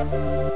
Thank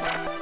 Bye.